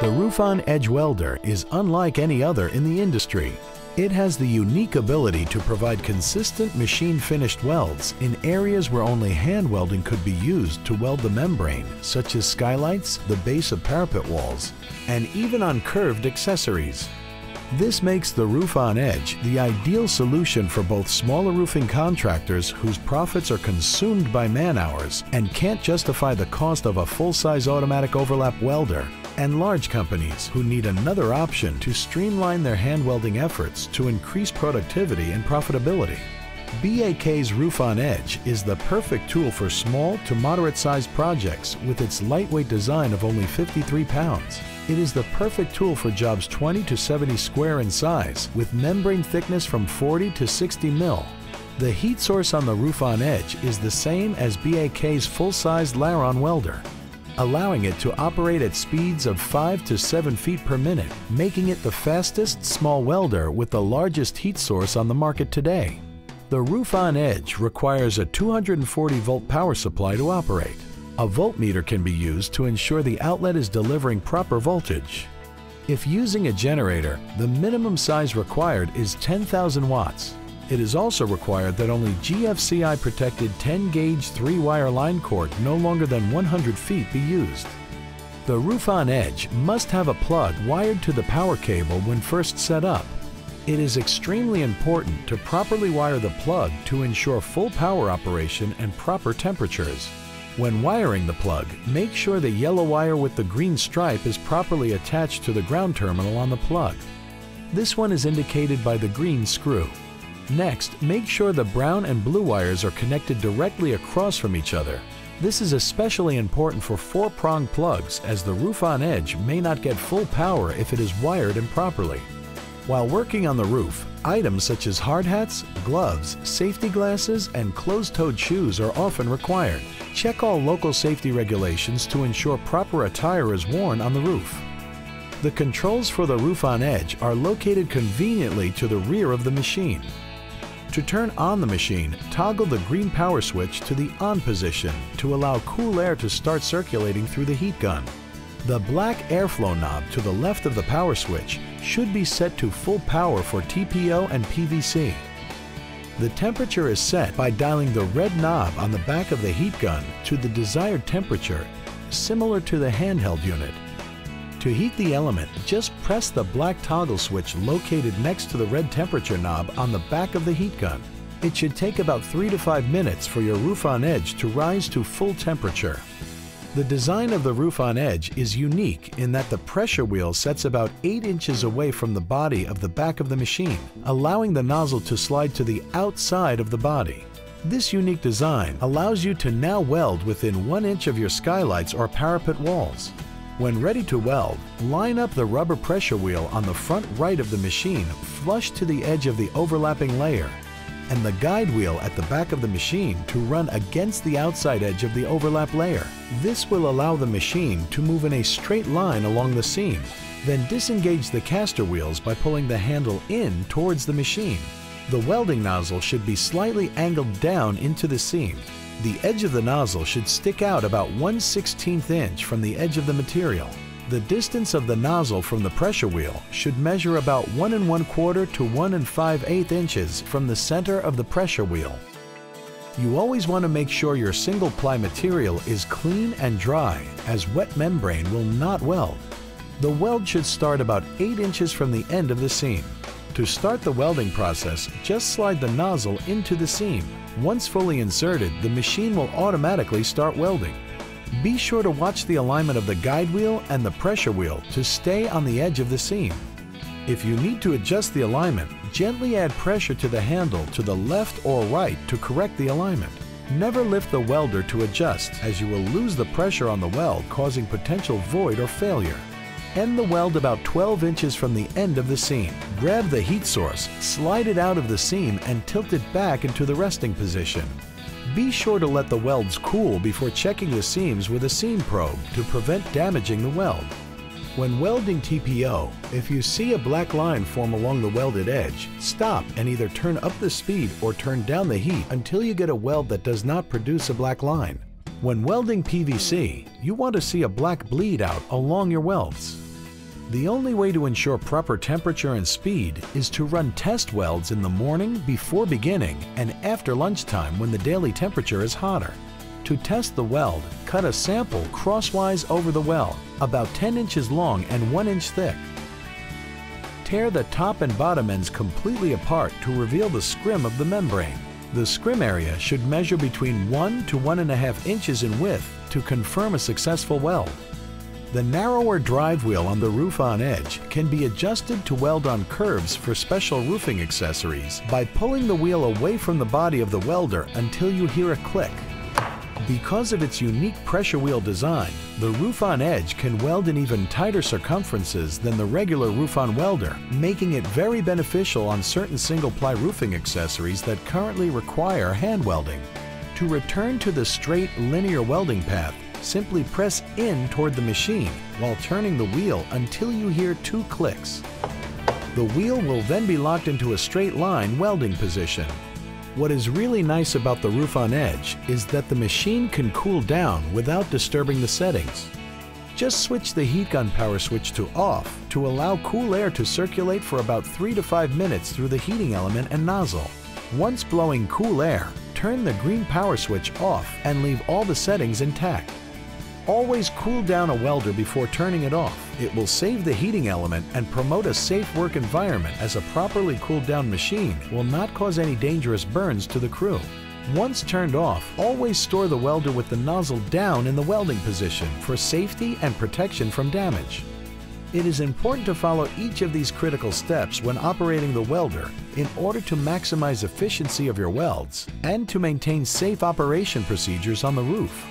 The RoofOn Edge welder is unlike any other in the industry. It has the unique ability to provide consistent machine finished welds in areas where only hand welding could be used to weld the membrane, such as skylights, the base of parapet walls, and even on curved accessories. This makes the RoofOn Edge the ideal solution for both smaller roofing contractors whose profits are consumed by man hours and can't justify the cost of a full-size automatic overlap welder and large companies who need another option to streamline their hand welding efforts to increase productivity and profitability. BAK's RoofOn Edge is the perfect tool for small to moderate sized projects with its lightweight design of only 53 pounds. It is the perfect tool for jobs 20 to 70 square in size with membrane thickness from 40 to 60 mil. The heat source on the RoofOn Edge is the same as BAK's full-sized LarOn welder, allowing it to operate at speeds of 5 to 7 feet per minute, making it the fastest small welder with the largest heat source on the market today. The RoofOn Edge requires a 240 volt power supply to operate. A voltmeter can be used to ensure the outlet is delivering proper voltage. If using a generator, the minimum size required is 10,000 watts. It is also required that only GFCI protected 10 gauge 3 wire line cord no longer than 100 feet be used. The RoofOn Edge must have a plug wired to the power cable when first set up. It is extremely important to properly wire the plug to ensure full power operation and proper temperatures. When wiring the plug, make sure the yellow wire with the green stripe is properly attached to the ground terminal on the plug. This one is indicated by the green screw. Next, make sure the brown and blue wires are connected directly across from each other. This is especially important for four-prong plugs as the RoofOn Edge may not get full power if it is wired improperly. While working on the roof, items such as hard hats, gloves, safety glasses, and closed-toed shoes are often required. Check all local safety regulations to ensure proper attire is worn on the roof. The controls for the RoofOn Edge are located conveniently to the rear of the machine. To turn on the machine, toggle the green power switch to the on position to allow cool air to start circulating through the heat gun. The black airflow knob to the left of the power switch should be set to full power for TPO and PVC. The temperature is set by dialing the red knob on the back of the heat gun to the desired temperature, similar to the handheld unit. To heat the element, just press the black toggle switch located next to the red temperature knob on the back of the heat gun. It should take about 3 to 5 minutes for your RoofOn Edge to rise to full temperature. The design of the RoofOn Edge is unique in that the pressure wheel sets about 8 inches away from the body of the back of the machine, allowing the nozzle to slide to the outside of the body. This unique design allows you to now weld within 1 inch of your skylights or parapet walls. When ready to weld, line up the rubber pressure wheel on the front right of the machine flush to the edge of the overlapping layer and the guide wheel at the back of the machine to run against the outside edge of the overlap layer. This will allow the machine to move in a straight line along the seam. Then disengage the caster wheels by pulling the handle in towards the machine. The welding nozzle should be slightly angled down into the seam the edge of the nozzle should stick out about 1 16th inch from the edge of the material. The distance of the nozzle from the pressure wheel should measure about 1 and 1 quarter to 1 and 5 8 inches from the center of the pressure wheel. You always want to make sure your single ply material is clean and dry as wet membrane will not weld. The weld should start about 8 inches from the end of the seam. To start the welding process, just slide the nozzle into the seam. Once fully inserted, the machine will automatically start welding. Be sure to watch the alignment of the guide wheel and the pressure wheel to stay on the edge of the seam. If you need to adjust the alignment, gently add pressure to the handle to the left or right to correct the alignment. Never lift the welder to adjust as you will lose the pressure on the weld causing potential void or failure. End the weld about 12 inches from the end of the seam. Grab the heat source, slide it out of the seam and tilt it back into the resting position. Be sure to let the welds cool before checking the seams with a seam probe to prevent damaging the weld. When welding TPO, if you see a black line form along the welded edge, stop and either turn up the speed or turn down the heat until you get a weld that does not produce a black line. When welding PVC, you want to see a black bleed out along your welds. The only way to ensure proper temperature and speed is to run test welds in the morning before beginning and after lunchtime when the daily temperature is hotter. To test the weld, cut a sample crosswise over the weld, about 10 inches long and 1 inch thick. Tear the top and bottom ends completely apart to reveal the scrim of the membrane. The scrim area should measure between 1 to 1.5 inches in width to confirm a successful weld. The narrower drive wheel on the RoofOn Edge can be adjusted to weld on curves for special roofing accessories by pulling the wheel away from the body of the welder until you hear a click. Because of its unique pressure wheel design, the RoofOn Edge can weld in even tighter circumferences than the regular RoofOn welder, making it very beneficial on certain single ply roofing accessories that currently require hand welding. To return to the straight linear welding path, simply press in toward the machine while turning the wheel until you hear two clicks. The wheel will then be locked into a straight line welding position. What is really nice about the RoofOn Edge is that the machine can cool down without disturbing the settings. Just switch the heat gun power switch to off to allow cool air to circulate for about 3 to 5 minutes through the heating element and nozzle. Once blowing cool air, turn the green power switch off and leave all the settings intact. Always cool down a welder before turning it off. It will save the heating element and promote a safe work environment as a properly cooled down machine will not cause any dangerous burns to the crew. Once turned off, always store the welder with the nozzle down in the welding position for safety and protection from damage. It is important to follow each of these critical steps when operating the welder in order to maximize efficiency of your welds and to maintain safe operation procedures on the roof.